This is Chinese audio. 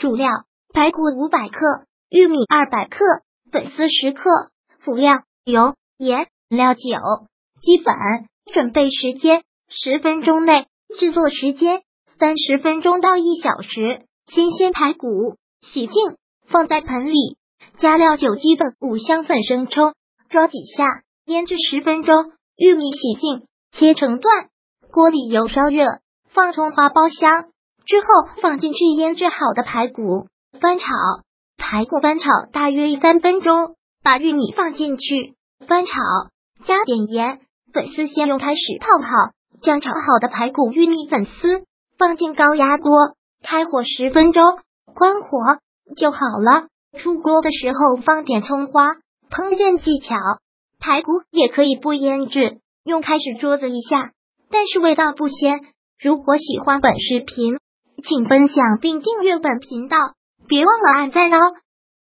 主料：排骨五百克，玉米二百克，粉丝十克。辅料：油、盐、料酒、鸡粉。准备时间：十分钟内。制作时间：三十分钟到一小时。新鲜排骨洗净，放在盆里，加料酒、鸡粉、五香粉、生抽，抓几下，腌制十分钟。玉米洗净，切成段。锅里油烧热，放葱花爆香之后，放进去腌制好的排骨，翻炒。排骨翻炒大约三分钟，把玉米放进去翻炒，加点盐。粉丝先用开始泡好，将炒好的排骨、玉米、粉丝放进高压锅，开火十分钟，关火就好了。出锅的时候放点葱花。烹饪技巧：排骨也可以不腌制，用开水桌子一下。但是味道不鲜。如果喜欢本视频，请分享并订阅本频道，别忘了按赞哦。